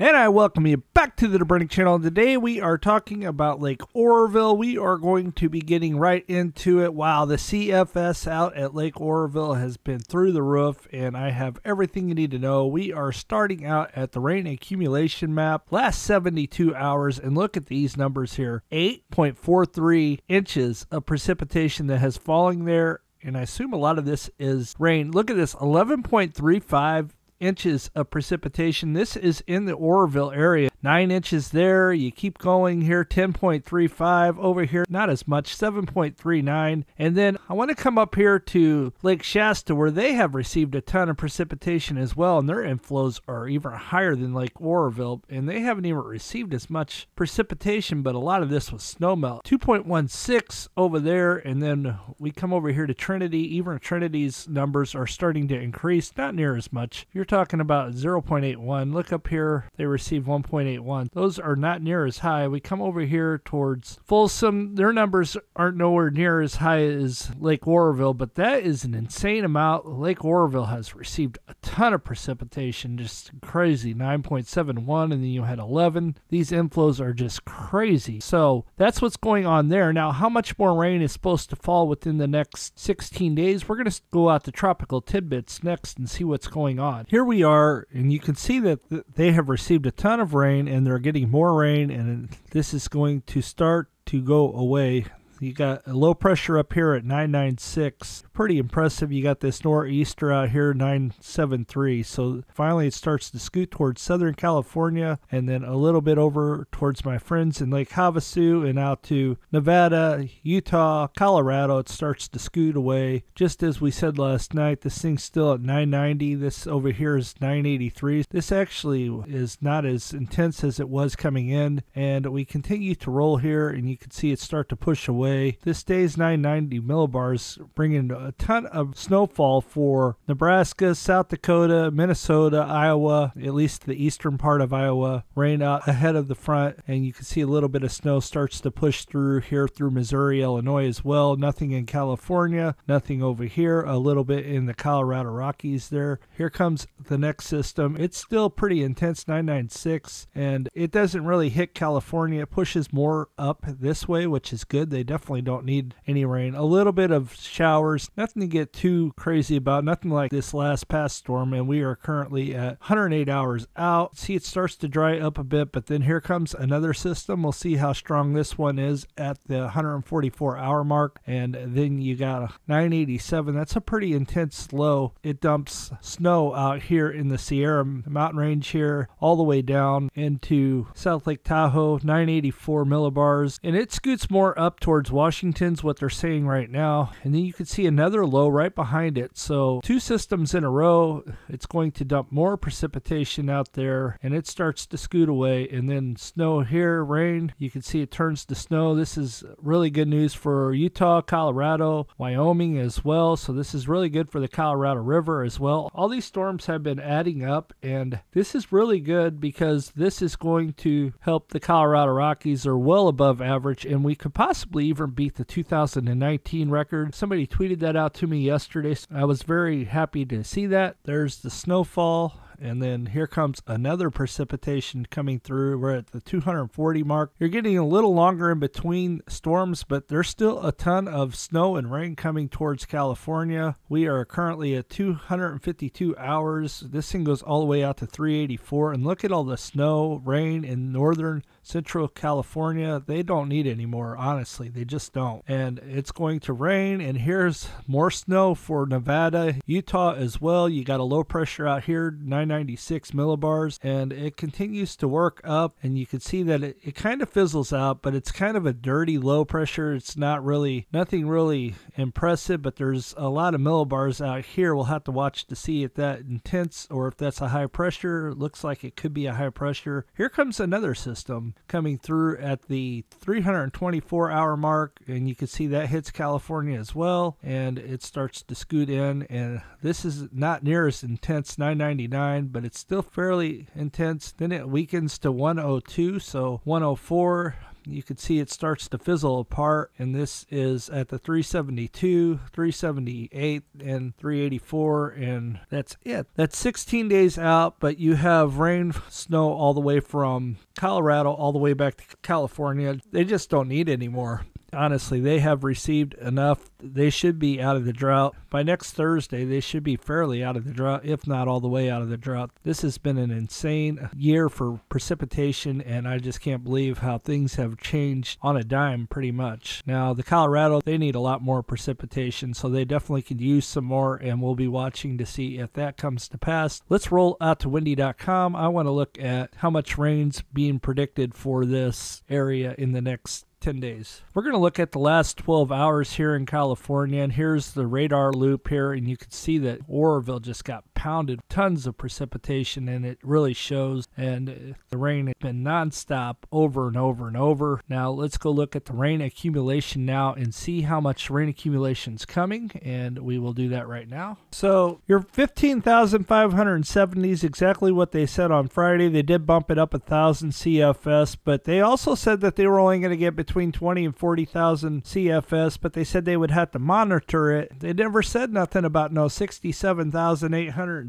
And I welcome you back to the Dobrinich Channel. Today we are talking about Lake Oroville. We are going to be getting right into it. Wow, the CFS out at Lake Oroville has been through the roof, and I have everything you need to know. We are starting out at the rain accumulation map last 72 hours, and look at these numbers here 8.43 inches of precipitation that has fallen there. And I assume a lot of this is rain. Look at this 11.35 inches of precipitation. This is in the Oroville area. Nine inches there. You keep going here, 10.35 over here, not as much, 7.39. And then I want to come up here to Lake Shasta where they have received a ton of precipitation as well, and their inflows are even higher than Lake Oroville, and they haven't even received as much precipitation, but a lot of this was snowmelt. 2.16 over there, and then we come over here to Trinity. Even Trinity's numbers are starting to increase, not near as much. You're talking about 0.81. Look up here, they received 1.81. Those are not near as high. We come over here towards Folsom. Their numbers aren't nowhere near as high as Lake Oroville, but that is an insane amount. Lake Oroville has received a ton of precipitation, just crazy 9.71, and then you had 11. These inflows are just crazy. So that's what's going on there. Now, how much more rain is supposed to fall within the next 16 days? We're going to go out to tropical tidbits next and see what's going on. Here we are, and you can see that they have received a ton of rain and they're getting more rain, and this is going to start to go away. You got a low pressure up here at 996. Pretty impressive. You got this nor'easter out here 973. So finally it starts to scoot towards Southern California and then a little bit over towards my friends in Lake Havasu and out to Nevada, Utah, Colorado. It starts to scoot away. Just as we said last night, this thing's still at 990. This over here is 983. This actually is not as intense as it was coming in. And we continue to roll here and you can see it start to push away. This day's 990 millibars, bringing a ton of snowfall for Nebraska, South Dakota, Minnesota, Iowa, at least the eastern part of Iowa. Rain out ahead of the front, and you can see a little bit of snow starts to push through here through Missouri, Illinois as well. Nothing in California, nothing over here, a little bit in the Colorado Rockies there. Here comes the next system. It's still pretty intense, 996, and it doesn't really hit California. It pushes more up this way, which is good. They definitely don't need any rain. A little bit of showers, nothing to get too crazy about, nothing like this last past storm, and we are currently at 108 hours out. See, it starts to dry up a bit, but then here comes another system. We'll see how strong this one is at the 144 hour mark, and then you got a 987. That's a pretty intense low. It dumps snow out here in the Sierra mountain range here, all the way down into South Lake Tahoe, 984 millibars, and it scoots more up towards Washington's what they're saying right now. And then you can see another low right behind it. So, two systems in a row, it's going to dump more precipitation out there and it starts to scoot away. And then snow here, rain, you can see it turns to snow. This is really good news for Utah, Colorado, Wyoming as well. So, this is really good for the Colorado River as well. All these storms have been adding up, and this is really good because this is going to help the Colorado Rockies are well above average, and we could possibly even beat the 2019 record. Somebody tweeted that out to me yesterday. I was very happy to see that. There's the snowfall and then here comes another precipitation coming through. We're at the 240 mark. You're getting a little longer in between storms, but there's still a ton of snow and rain coming towards California. We are currently at 252 hours. This thing goes all the way out to 384. And look at all the snow, rain in northern Central California, they don't need anymore, honestly. They just don't. And it's going to rain, and here's more snow for Nevada, Utah as well. You got a low pressure out here, 996 millibars, and it continues to work up, and you can see that it, it kind of fizzles out, but it's kind of a dirty low pressure. It's not really, nothing really impressive, but there's a lot of millibars out here. We'll have to watch to see if that intense or if that's a high pressure. It looks like it could be a high pressure. Here comes another system coming through at the 324 hour mark, and you can see that hits California as well, and it starts to scoot in. And this is not near as intense, 999, but it's still fairly intense. Then it weakens to 102, so 104 you can see it starts to fizzle apart, and this is at the 372, 378, and 384, and that's it. That's 16 days out, but you have rain, snow all the way from Colorado all the way back to California. They just don't need any more honestly, they have received enough. They should be out of the drought. By next Thursday, they should be fairly out of the drought, if not all the way out of the drought. This has been an insane year for precipitation, and I just can't believe how things have changed on a dime pretty much. Now, the Colorado, they need a lot more precipitation, so they definitely could use some more, and we'll be watching to see if that comes to pass. Let's roll out to windy.com. I want to look at how much rain's being predicted for this area in the next 10 days. We're going to look at the last 12 hours here in California, and here's the radar loop here, and you can see that Oroville just got pounded, tons of precipitation, and it really shows. And uh, the rain has been nonstop over and over and over. Now, let's go look at the rain accumulation now and see how much rain accumulation is coming, and we will do that right now. So, your 15,570 is exactly what they said on Friday. They did bump it up a thousand CFS, but they also said that they were only going to get between 20 and 40,000 CFS, but they said they would have to monitor it. They never said nothing about no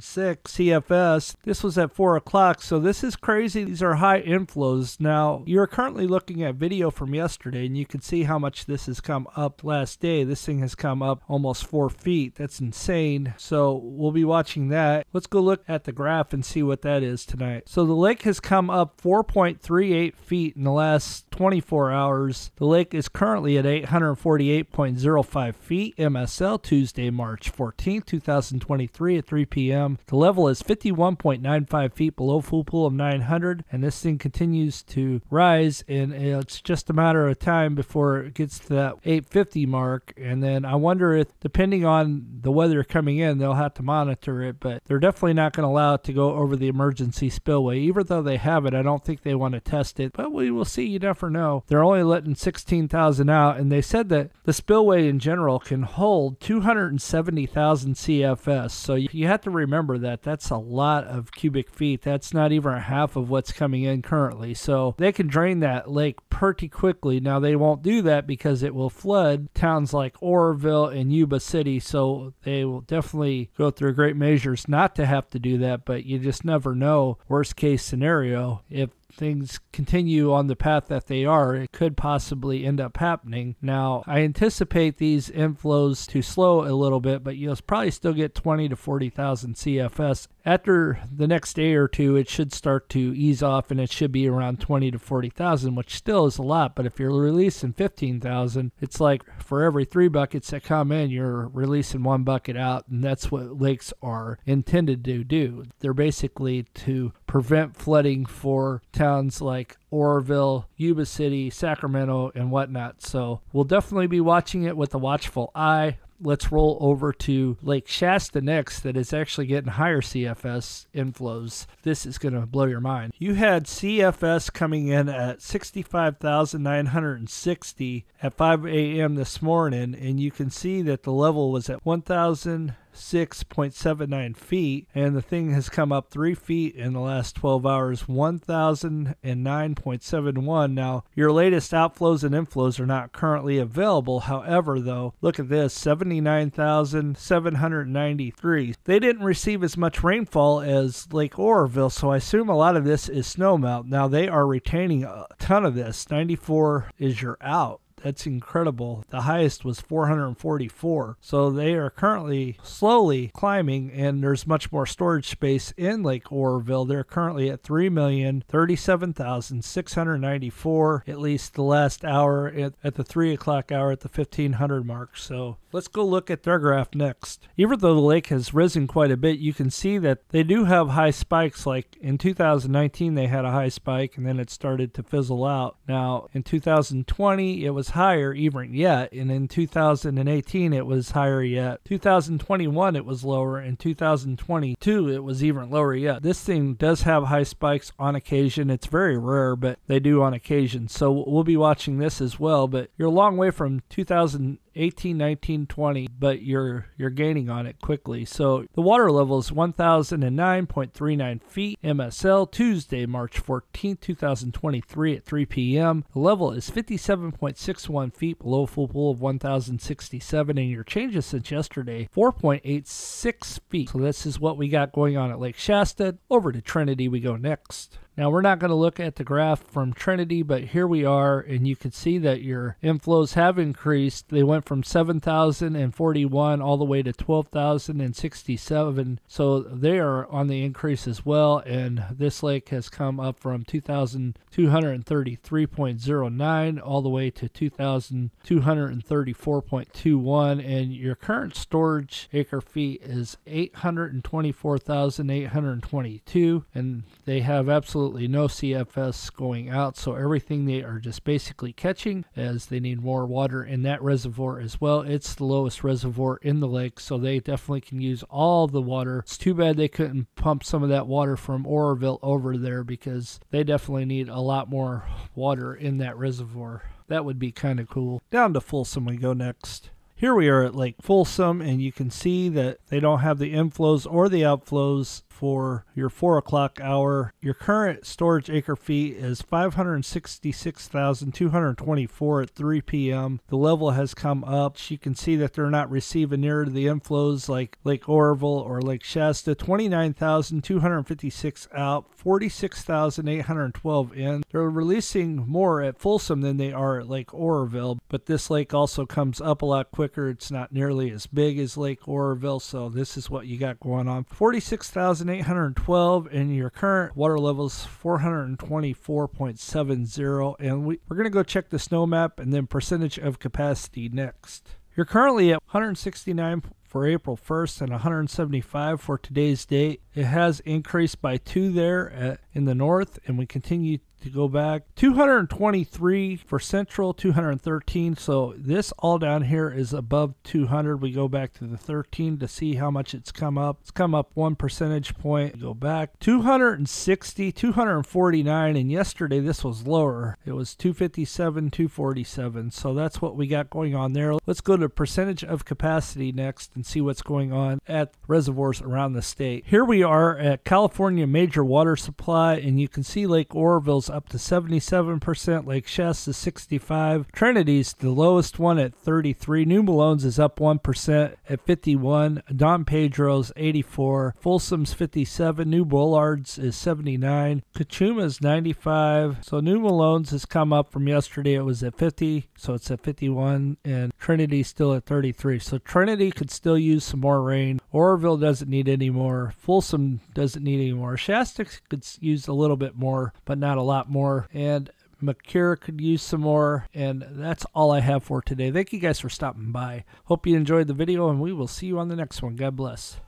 67,806 CFS. This was at 4 o'clock, so this is crazy. These are high inflows. Now, you're currently looking at video from yesterday, and you can see how much this has come up last day. This thing has come up almost 4 feet. That's insane. So we'll be watching that. Let's go look at the graph and see what that is tonight. So the lake has come up 4.38 feet in the last 24 hours hours. The lake is currently at 848.05 feet. MSL Tuesday, March 14, 2023 at 3 p.m. The level is 51.95 feet below full pool of 900, and this thing continues to rise, and it's just a matter of time before it gets to that 850 mark. And then I wonder if, depending on the weather coming in, they'll have to monitor it, but they're definitely not going to allow it to go over the emergency spillway. Even though they have it, I don't think they want to test it, but we will see. You never know. They're only letting 16,000 out, and they said that the spillway in general can hold 270,000 CFS. So you have to remember that that's a lot of cubic feet. That's not even half of what's coming in currently. So they can drain that lake pretty quickly. Now they won't do that because it will flood towns like Oroville and Yuba City. So they will definitely go through great measures not to have to do that. But you just never know. Worst case scenario, if things continue on the path that they are, it could possibly end up happening. Now, I anticipate these inflows to slow a little bit, but you'll probably still get 20 to 40,000 CFS. After the next day or two, it should start to ease off and it should be around 20 to 40,000, which still is a lot. But if you're releasing 15,000, it's like for every three buckets that come in, you're releasing one bucket out. And that's what lakes are intended to do. They're basically to prevent flooding for towns like Oroville, Yuba City, Sacramento, and whatnot. So we'll definitely be watching it with a watchful eye. Let's roll over to Lake Shasta next, that is actually getting higher CFS inflows. This is going to blow your mind. You had CFS coming in at 65,960 at 5 a.m. this morning, and you can see that the level was at 1,000. 6.79 feet, and the thing has come up three feet in the last 12 hours, 1,009.71. Now, your latest outflows and inflows are not currently available. However, though, look at this 79,793. They didn't receive as much rainfall as Lake Oroville, so I assume a lot of this is snowmelt. Now, they are retaining a ton of this. 94 is your out. That's incredible. The highest was 444. So they are currently slowly climbing, and there's much more storage space in Lake Oroville. They're currently at 3,037,694, at least the last hour at, at the 3 o'clock hour at the 1500 mark. So let's go look at their graph next. Even though the lake has risen quite a bit, you can see that they do have high spikes. Like in 2019, they had a high spike, and then it started to fizzle out. Now in 2020, it was higher even yet, and in 2018 it was higher yet. 2021 it was lower, and 2022 it was even lower yet. This thing does have high spikes on occasion. It's very rare, but they do on occasion. So we'll be watching this as well. But you're a long way from 2000 18, 19, 20, but you're you're gaining on it quickly. So the water level is 1009.39 feet. MSL Tuesday, March 14, 2023 at 3 p.m. The level is 57.61 feet below full pool of 1067 and your changes since yesterday 4.86 feet. So this is what we got going on at Lake Shasta. Over to Trinity we go next. Now we're not going to look at the graph from Trinity, but here we are, and you can see that your inflows have increased. They went from 7,041 all the way to 12,067, so they are on the increase as well. And this lake has come up from 2,233.09 all the way to 2,234.21, and your current storage acre feet is 824,822, and they have absolutely absolutely no CFS going out, so everything they are just basically catching as they need more water in that reservoir as well. It's the lowest reservoir in the lake, so they definitely can use all the water. It's too bad they couldn't pump some of that water from Oroville over there because they definitely need a lot more water in that reservoir. That would be kind of cool. Down to Folsom we go next. Here we are at Lake Folsom, and you can see that they don't have the inflows or the outflows for your 4 o'clock hour. Your current storage acre feet is 566,224 at 3 p.m. The level has come up. You can see that they're not receiving near the inflows like Lake Oroville or Lake Shasta. 29,256 out, 46,812 in. They're releasing more at Folsom than they are at Lake Oroville, but this lake also comes up a lot quicker. It's not nearly as big as Lake Oroville, so this is what you got going on. 46,000 812 and your current water level is 424.70 and we, we're going to go check the snow map and then percentage of capacity next. You're currently at 169 for April 1st and 175 for today's date. It has increased by two there at, in the north, and we continue to go back. 223 for central 213 so this all down here is above 200 we go back to the 13 to see how much it's come up. It's come up one percentage point. Go back 260 249 and yesterday this was lower. It was 257 247 so that's what we got going on there. Let's go to percentage of capacity next and see what's going on at reservoirs around the state. Here we are at california major water supply and you can see lake oroville's up to 77%. Lake Shasta 65. Trinity's the lowest one at 33. New Melones is up 1% at 51. Don Pedro's 84. Folsom's 57. New Bullards is 79. Cachuma's 95. So New Melones has come up from yesterday. It was at 50, so it's at 51. And Trinity's still at 33. So Trinity could still use some more rain. Oroville doesn't need any more. Folsom doesn't need any more. Shasta could use a little bit more, but not a lot lot more. And McClure could use some more. And that's all I have for today. Thank you guys for stopping by. Hope you enjoyed the video, and we will see you on the next one. God bless.